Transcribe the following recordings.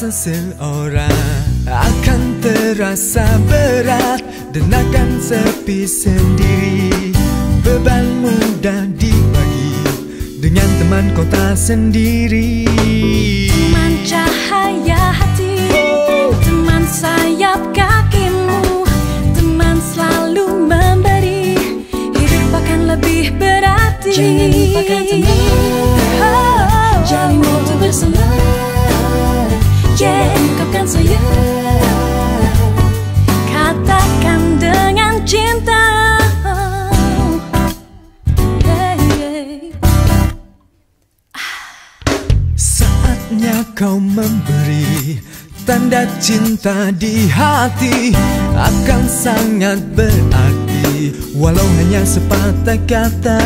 seseorang akan terasa berat dan akan sepi sendiri beban mudah dibagi dengan teman kota sendiri teman cahaya hati oh. teman sayap kakimu teman selalu memberi hidup akan lebih berarti jangan lupakan teman oh. jangan motor teman sayang Katakan dengan cinta. Saatnya kau memberi Tanda cinta di hati. Akan sangat berarti Walau hanya sepatah kata.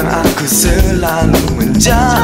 Bilang aku selalu menjauh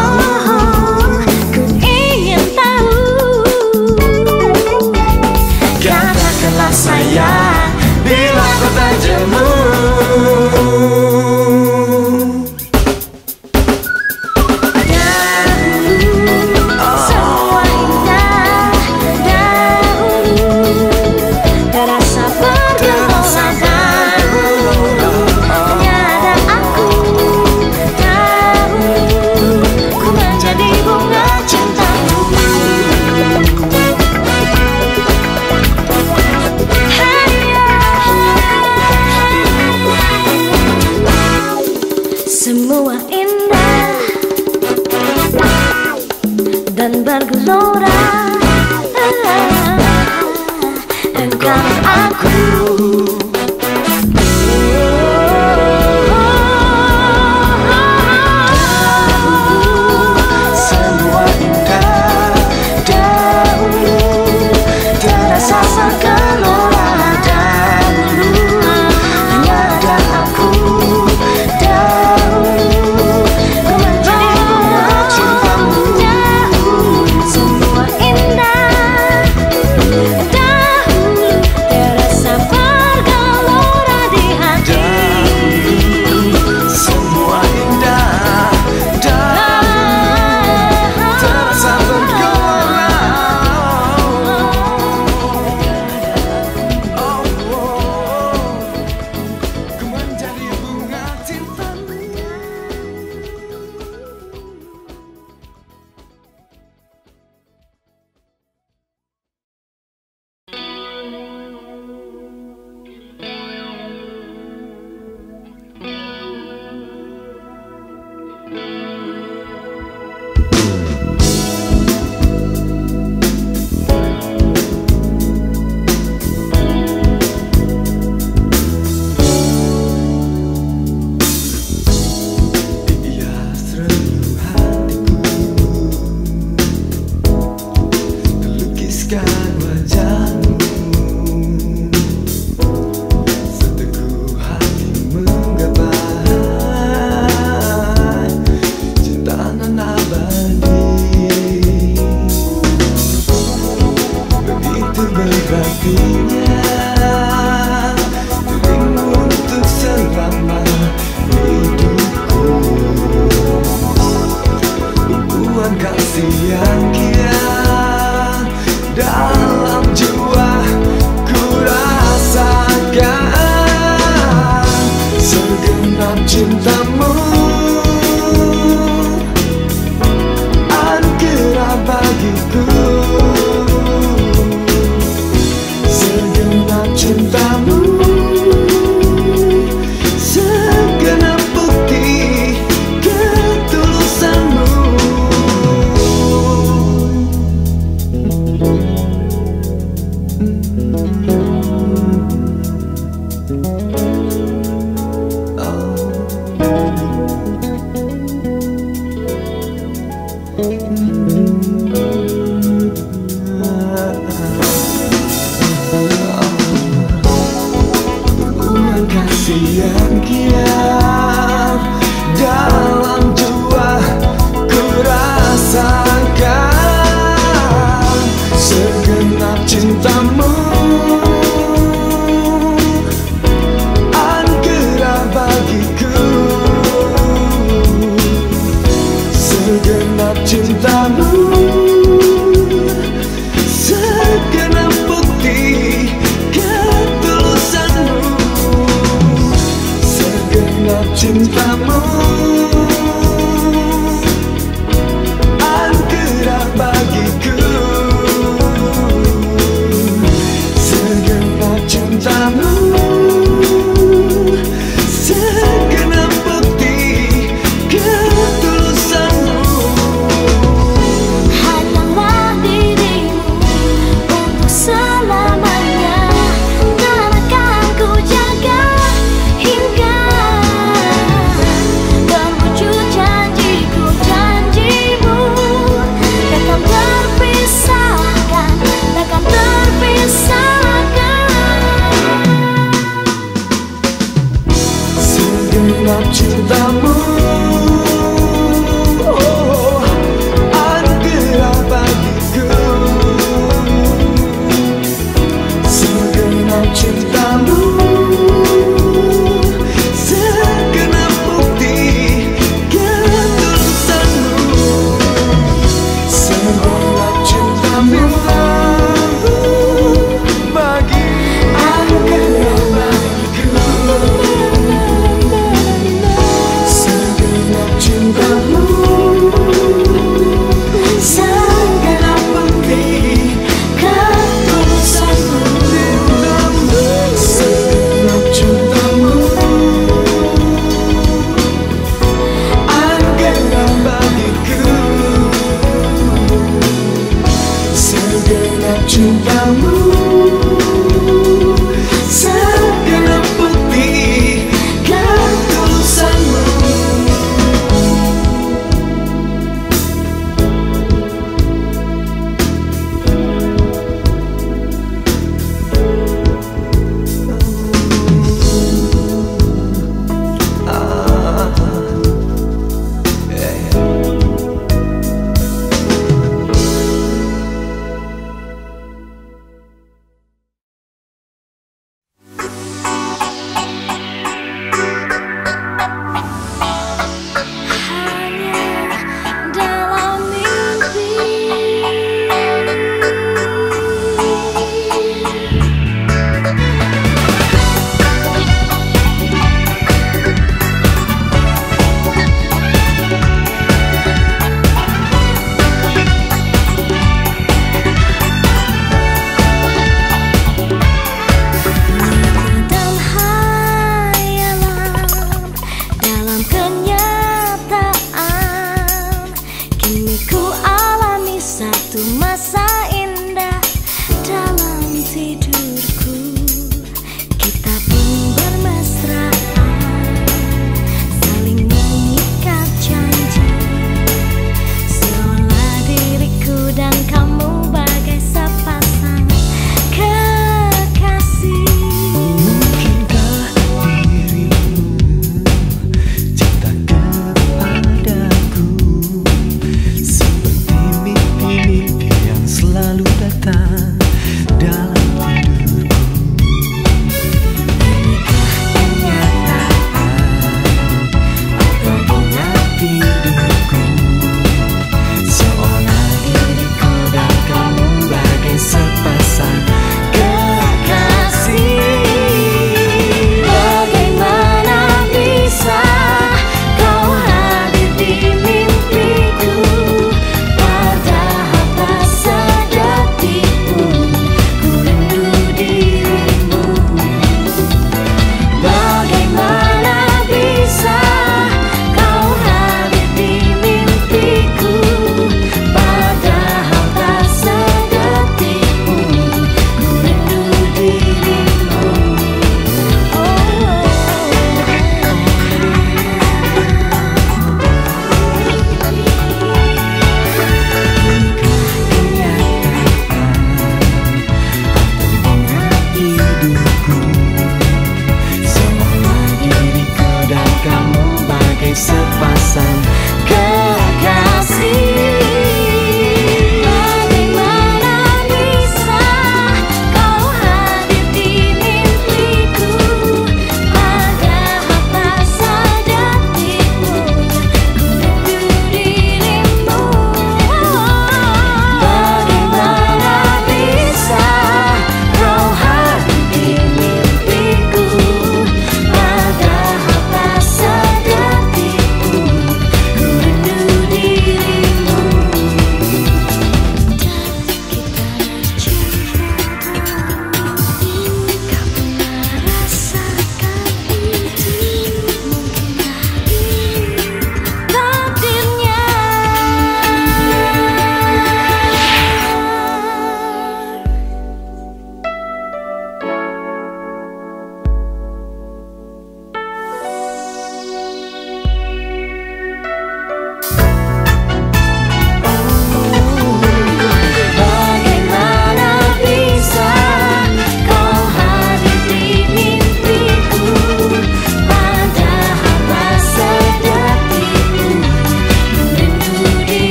cintamu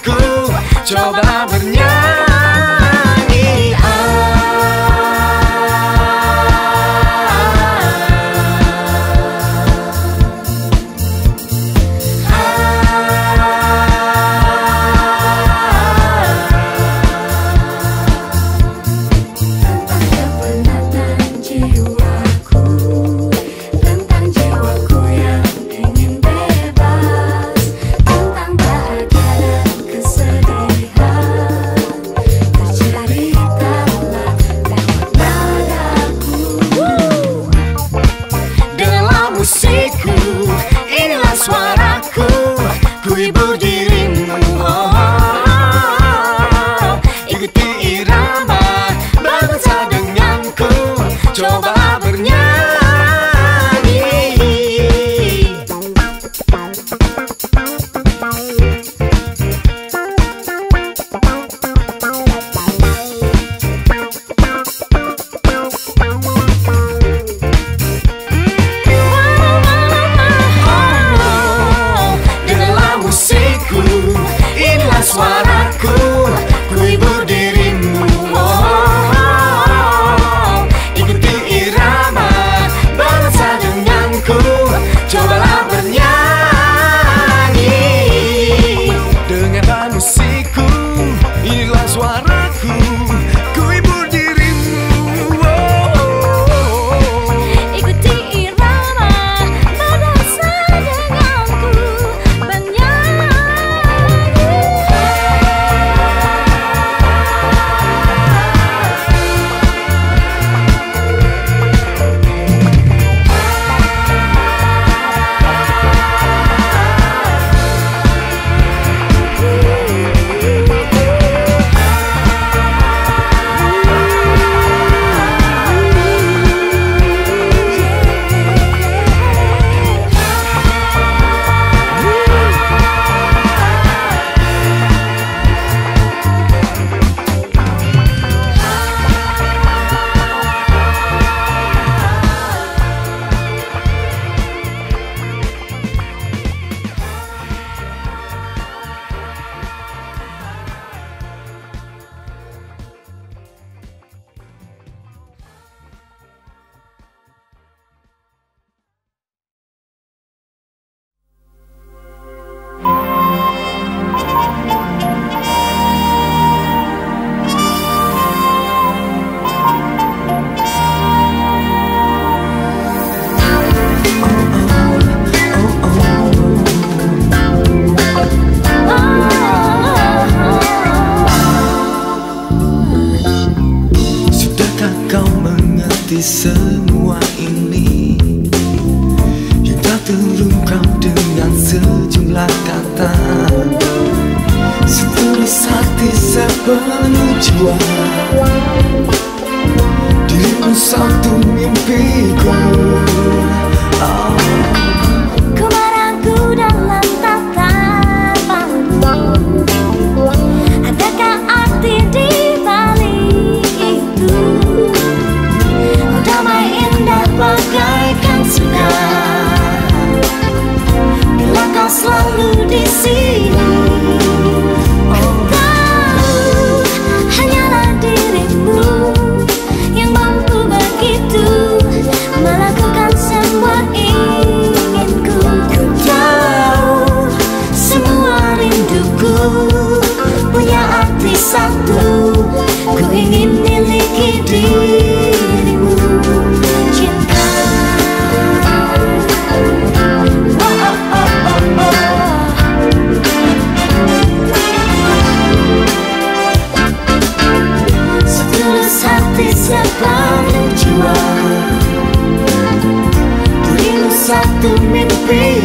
cool. Trova Setulus kata Setulis hati sepenuh jiwa Dirimu satu mimpiku oh. selalu di sini. tu me empiezas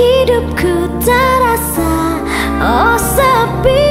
Hidupku terasa oh sepi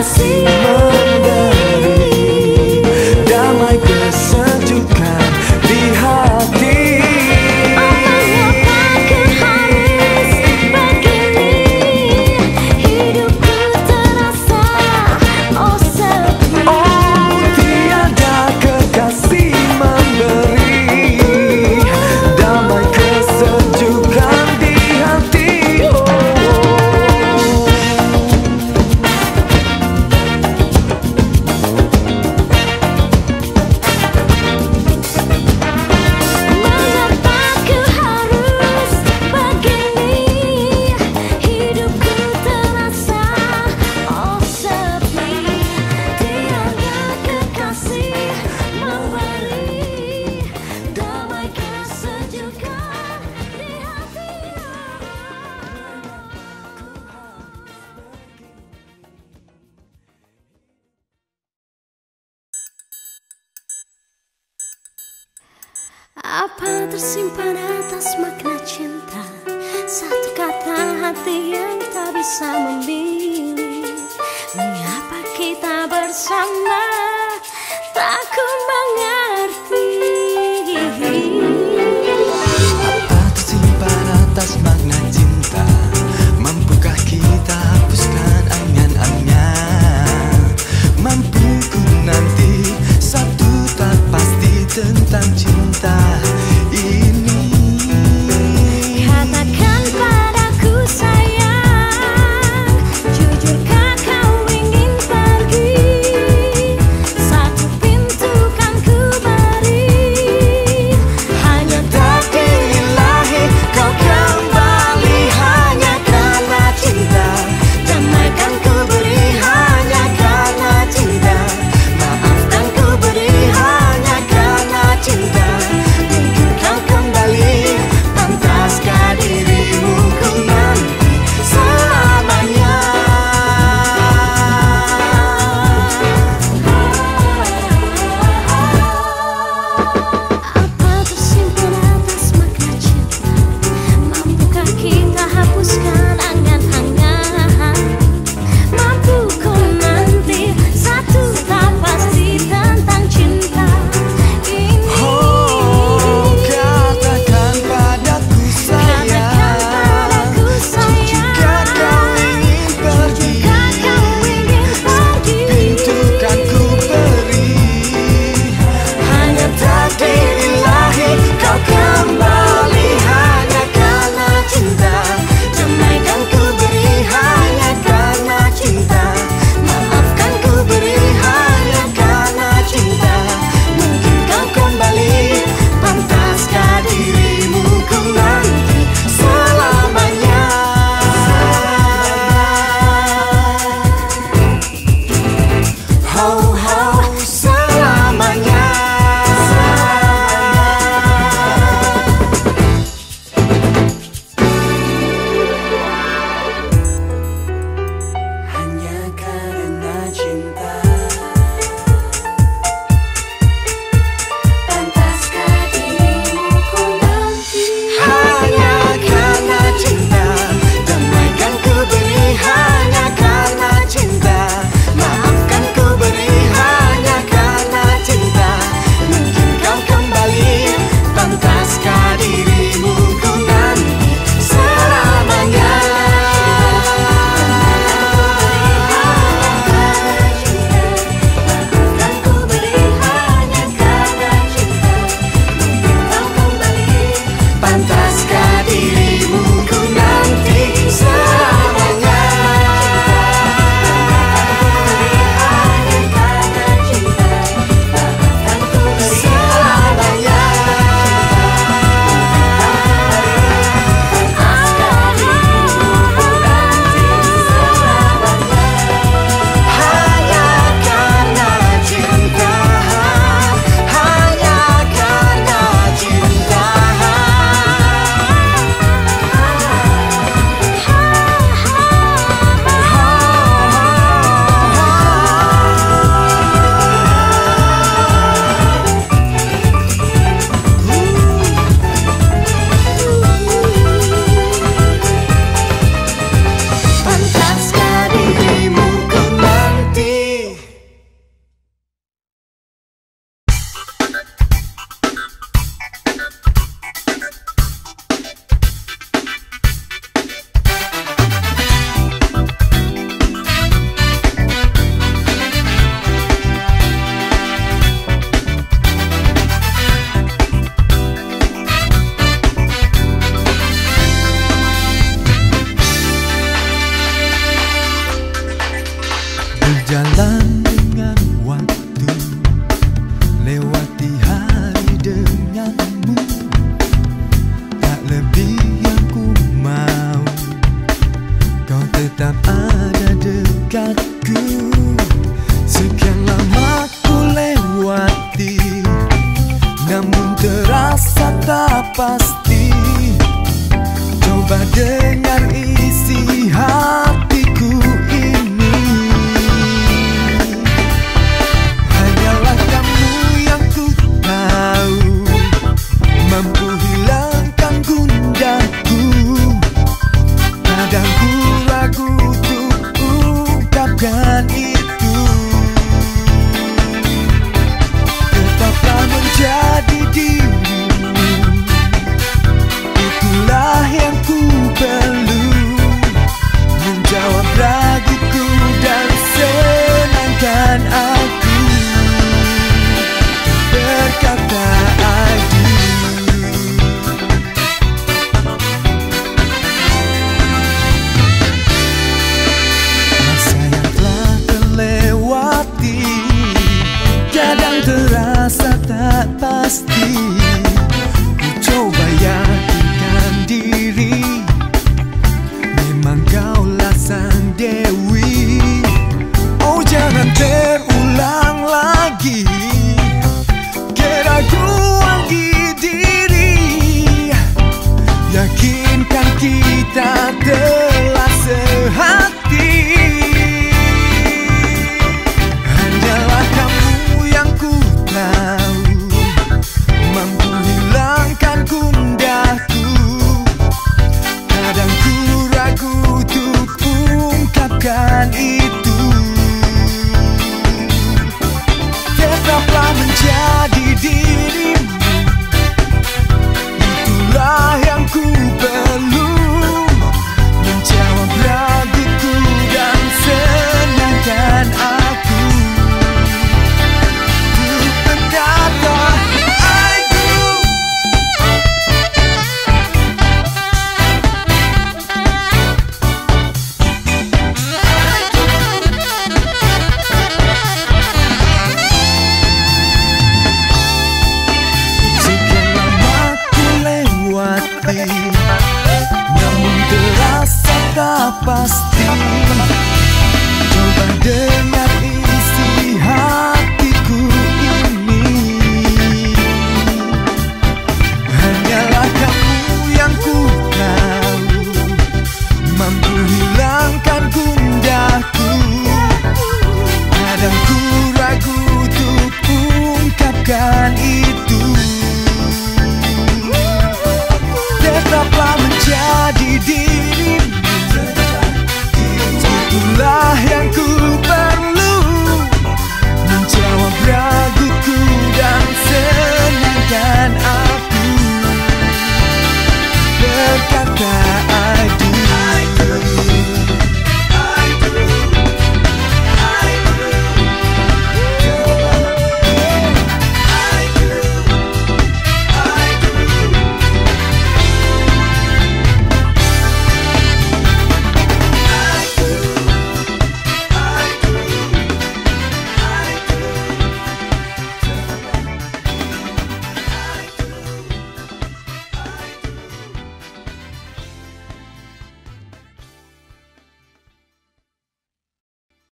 assim.